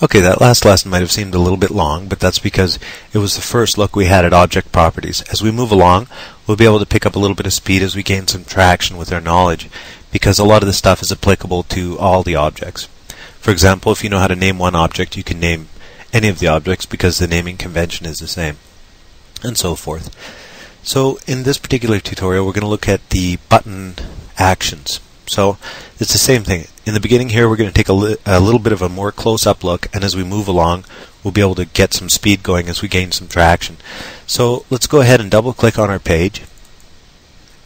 Okay, that last lesson might have seemed a little bit long, but that's because it was the first look we had at object properties. As we move along, we'll be able to pick up a little bit of speed as we gain some traction with our knowledge, because a lot of this stuff is applicable to all the objects. For example, if you know how to name one object, you can name any of the objects because the naming convention is the same, and so forth. So in this particular tutorial, we're going to look at the button actions. So it's the same thing. In the beginning here, we're going to take a, li a little bit of a more close-up look, and as we move along, we'll be able to get some speed going as we gain some traction. So let's go ahead and double-click on our page,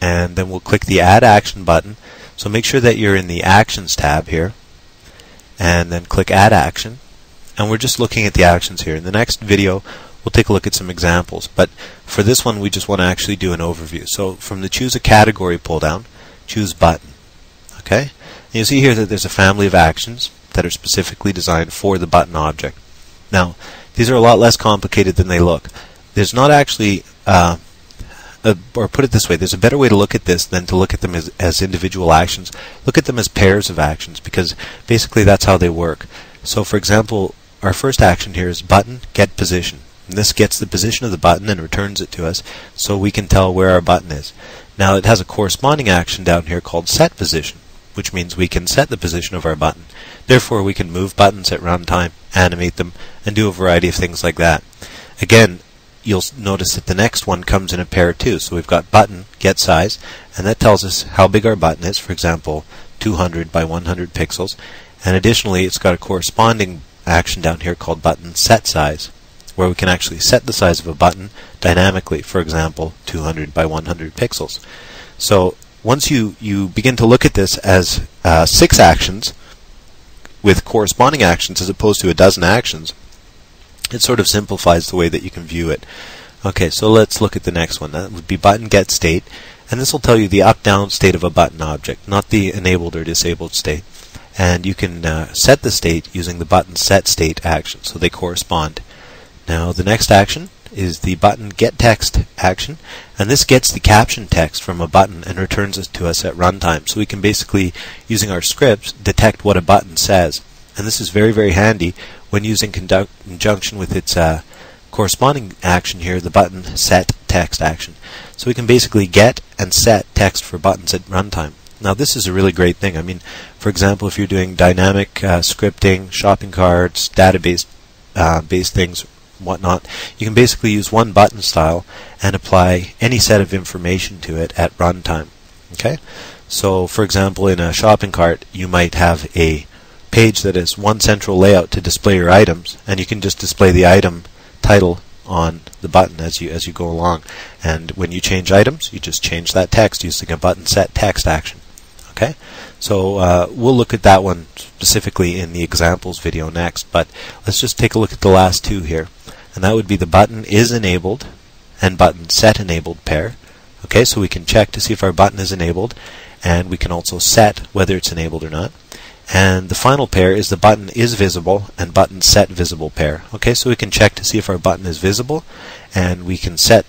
and then we'll click the Add Action button. So make sure that you're in the Actions tab here, and then click Add Action. And we're just looking at the actions here. In the next video, we'll take a look at some examples. But for this one, we just want to actually do an overview. So from the Choose a Category pull-down, choose Button. Okay? You see here that there's a family of actions that are specifically designed for the button object. Now, these are a lot less complicated than they look. There's not actually, uh, a, or put it this way, there's a better way to look at this than to look at them as, as individual actions. Look at them as pairs of actions because basically that's how they work. So, for example, our first action here is button get position. And this gets the position of the button and returns it to us so we can tell where our button is. Now it has a corresponding action down here called set position which means we can set the position of our button. Therefore, we can move buttons at runtime, animate them, and do a variety of things like that. Again, you'll notice that the next one comes in a pair too. So we've got button, get size, and that tells us how big our button is, for example, 200 by 100 pixels. And additionally, it's got a corresponding action down here called button set size, where we can actually set the size of a button dynamically, for example, 200 by 100 pixels. So once you, you begin to look at this as uh, six actions with corresponding actions as opposed to a dozen actions, it sort of simplifies the way that you can view it. Okay, so let's look at the next one. That would be button get state, and this will tell you the up-down state of a button object, not the enabled or disabled state. And you can uh, set the state using the button set state action, so they correspond. Now the next action is the button get text action, and this gets the caption text from a button and returns it to us at runtime. So we can basically, using our scripts, detect what a button says. And this is very, very handy when using conjunction with its uh, corresponding action here, the button set text action. So we can basically get and set text for buttons at runtime. Now this is a really great thing. I mean, for example, if you're doing dynamic uh, scripting, shopping carts, database uh, based things, whatnot, you can basically use one button style and apply any set of information to it at runtime. Okay? So, for example, in a shopping cart, you might have a page that is one central layout to display your items, and you can just display the item title on the button as you as you go along. And when you change items, you just change that text using a button set text action. Okay, so uh, we'll look at that one specifically in the examples video next. But let's just take a look at the last two here and that would be the button is enabled and button set enabled pair. Okay, so we can check to see if our button is enabled, and we can also set whether it's enabled or not. And the final pair is the button is visible and button set visible pair. Okay, so we can check to see if our button is visible, and we can set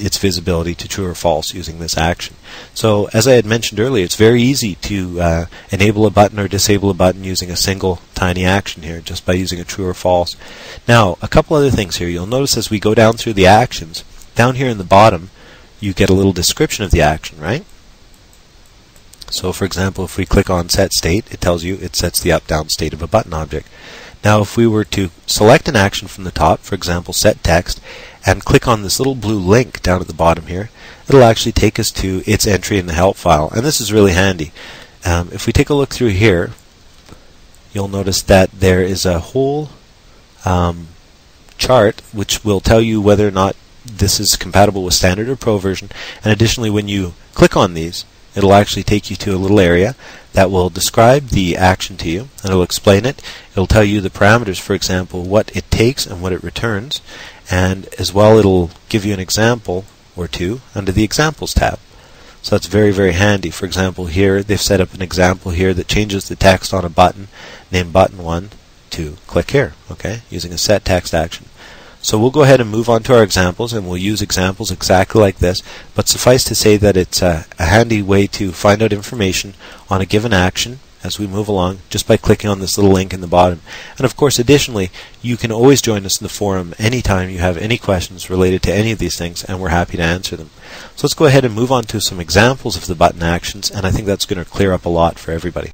its visibility to true or false using this action. So as I had mentioned earlier, it's very easy to uh, enable a button or disable a button using a single tiny action here just by using a true or false. Now, a couple other things here. You'll notice as we go down through the actions, down here in the bottom, you get a little description of the action, right? So for example, if we click on set state, it tells you it sets the up-down state of a button object. Now if we were to select an action from the top, for example set text, and click on this little blue link down at the bottom here, it'll actually take us to its entry in the help file. And this is really handy. Um, if we take a look through here, you'll notice that there is a whole um, chart which will tell you whether or not this is compatible with standard or pro version. And additionally, when you click on these, it'll actually take you to a little area that will describe the action to you and it'll explain it. It'll tell you the parameters, for example, what it takes and what it returns, and as well it'll give you an example or two under the examples tab. So that's very, very handy. For example, here they've set up an example here that changes the text on a button named button1 to click here, okay, using a set text action. So we'll go ahead and move on to our examples, and we'll use examples exactly like this, but suffice to say that it's a, a handy way to find out information on a given action as we move along just by clicking on this little link in the bottom. And of course, additionally, you can always join us in the forum anytime you have any questions related to any of these things, and we're happy to answer them. So let's go ahead and move on to some examples of the button actions, and I think that's going to clear up a lot for everybody.